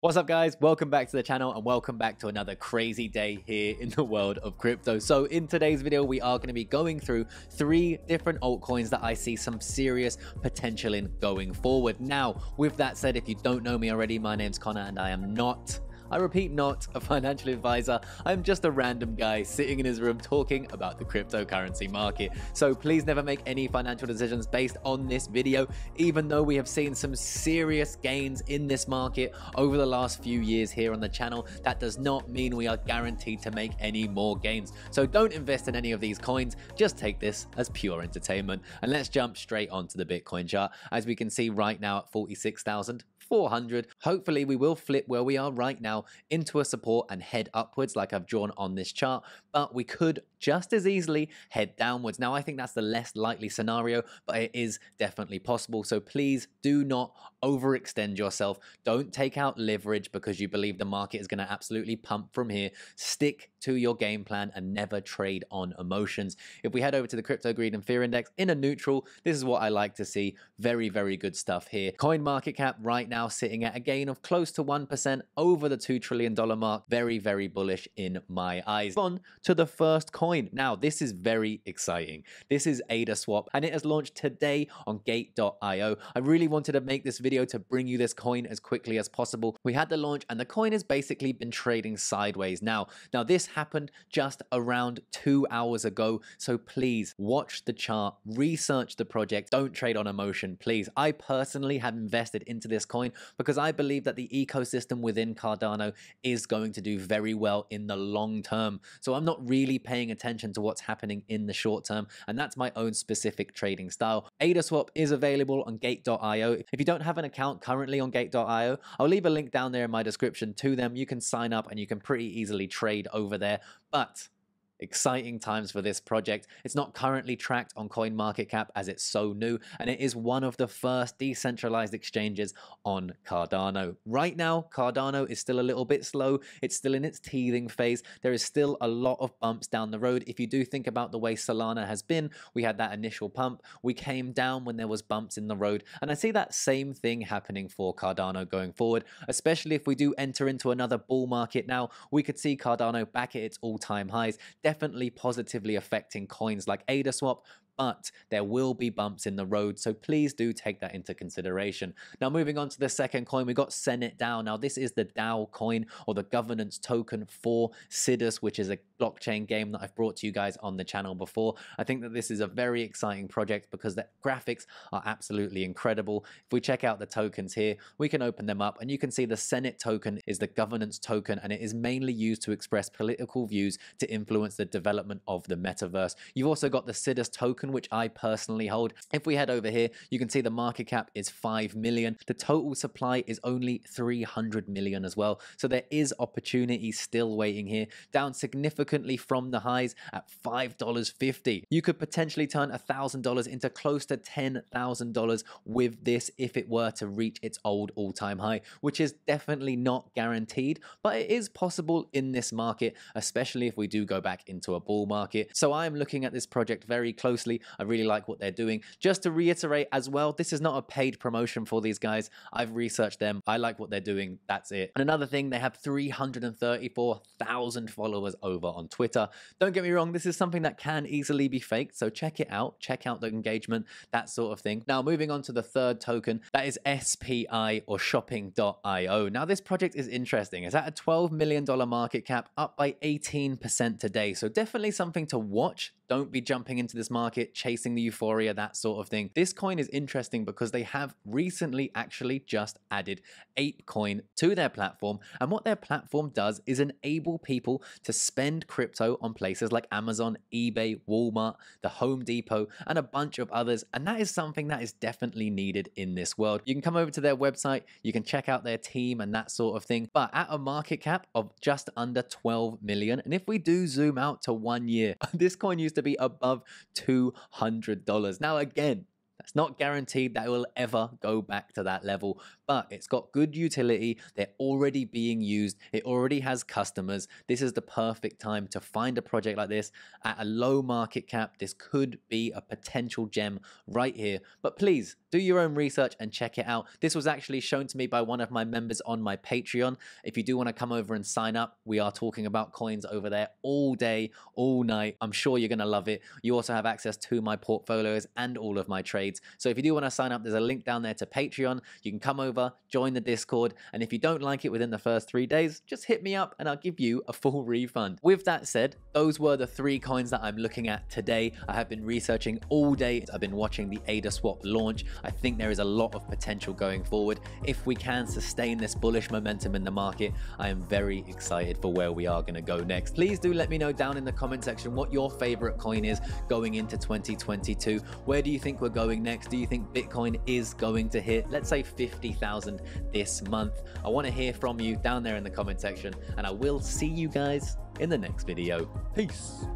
What's up guys? Welcome back to the channel and welcome back to another crazy day here in the world of crypto. So in today's video, we are going to be going through three different altcoins that I see some serious potential in going forward. Now, with that said, if you don't know me already, my name's Conor and I am not I repeat, not a financial advisor. I'm just a random guy sitting in his room talking about the cryptocurrency market. So please never make any financial decisions based on this video, even though we have seen some serious gains in this market over the last few years here on the channel. That does not mean we are guaranteed to make any more gains. So don't invest in any of these coins. Just take this as pure entertainment. And let's jump straight onto the Bitcoin chart. As we can see right now at 46,000, 400. Hopefully we will flip where we are right now into a support and head upwards like I've drawn on this chart, but we could just as easily head downwards. Now I think that's the less likely scenario, but it is definitely possible. So please do not overextend yourself. Don't take out leverage because you believe the market is going to absolutely pump from here. Stick to your game plan and never trade on emotions. If we head over to the crypto greed and fear index in a neutral, this is what I like to see. Very, very good stuff here. Coin market cap right now sitting at a gain of close to 1% over the $2 trillion mark. Very, very bullish in my eyes. On to the first coin. Now, this is very exciting. This is ADA Swap and it has launched today on gate.io. I really wanted to make this video to bring you this coin as quickly as possible. We had the launch and the coin has basically been trading sideways now. Now, this happened just around two hours ago. So please watch the chart, research the project, don't trade on emotion, please. I personally have invested into this coin because I believe that the ecosystem within Cardano is going to do very well in the long term. So I'm not really paying attention to what's happening in the short term, and that's my own specific trading style. AdaSwap is available on Gate.io. If you don't have an account currently on Gate.io, I'll leave a link down there in my description to them. You can sign up and you can pretty easily trade over there. But Exciting times for this project. It's not currently tracked on CoinMarketCap as it's so new, and it is one of the first decentralized exchanges on Cardano. Right now, Cardano is still a little bit slow. It's still in its teething phase. There is still a lot of bumps down the road. If you do think about the way Solana has been, we had that initial pump. We came down when there was bumps in the road, and I see that same thing happening for Cardano going forward, especially if we do enter into another bull market now. We could see Cardano back at its all-time highs definitely positively affecting coins like AdaSwap, but there will be bumps in the road. So please do take that into consideration. Now, moving on to the second coin, we got Senate DAO. Now, this is the DAO coin or the governance token for Sidus, which is a blockchain game that I've brought to you guys on the channel before. I think that this is a very exciting project because the graphics are absolutely incredible. If we check out the tokens here, we can open them up and you can see the Senate token is the governance token and it is mainly used to express political views to influence the development of the metaverse. You've also got the Sidus token token, which I personally hold. If we head over here, you can see the market cap is 5 million. The total supply is only 300 million as well. So there is opportunity still waiting here, down significantly from the highs at $5.50. You could potentially turn $1,000 into close to $10,000 with this if it were to reach its old all-time high, which is definitely not guaranteed, but it is possible in this market, especially if we do go back into a bull market. So I'm looking at this project very closely I really like what they're doing. Just to reiterate as well, this is not a paid promotion for these guys. I've researched them. I like what they're doing. That's it. And another thing, they have 334,000 followers over on Twitter. Don't get me wrong, this is something that can easily be faked. So check it out. Check out the engagement, that sort of thing. Now, moving on to the third token, that is SPI or shopping.io. Now, this project is interesting. It's at a $12 million market cap, up by 18% today. So definitely something to watch. Don't be jumping into this market, chasing the euphoria, that sort of thing. This coin is interesting because they have recently actually just added ApeCoin to their platform. And what their platform does is enable people to spend crypto on places like Amazon, eBay, Walmart, the Home Depot, and a bunch of others. And that is something that is definitely needed in this world. You can come over to their website, you can check out their team and that sort of thing. But at a market cap of just under 12 million, and if we do zoom out to one year, this coin used to be above $200. Now, again, that's not guaranteed that it will ever go back to that level, but it's got good utility. They're already being used. It already has customers. This is the perfect time to find a project like this at a low market cap. This could be a potential gem right here. But please do your own research and check it out. This was actually shown to me by one of my members on my Patreon. If you do want to come over and sign up, we are talking about coins over there all day, all night. I'm sure you're going to love it. You also have access to my portfolios and all of my trades. So if you do want to sign up, there's a link down there to Patreon. You can come over, join the Discord, and if you don't like it within the first three days, just hit me up and I'll give you a full refund. With that said, those were the three coins that I'm looking at today. I have been researching all day. I've been watching the ADA swap launch. I think there is a lot of potential going forward. If we can sustain this bullish momentum in the market, I am very excited for where we are going to go next. Please do let me know down in the comment section what your favorite coin is going into 2022. Where do you think we're going next? Do you think Bitcoin is going to hit, let's say 50,000 this month? I want to hear from you down there in the comment section and I will see you guys in the next video. Peace.